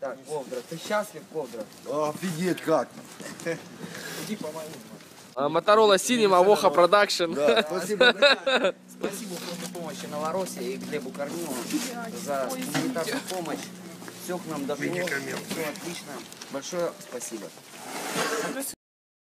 Так, Ковдра, ты счастлив, Ковдра? Офигеть как. Иди помоги. А, Моторола Cinema, Воха Production. Да, спасибо. Спасибо помощь на Новороссии и Глебу Корнилову за гуманитарную помощь. Все к нам дошло, все отлично. Большое спасибо.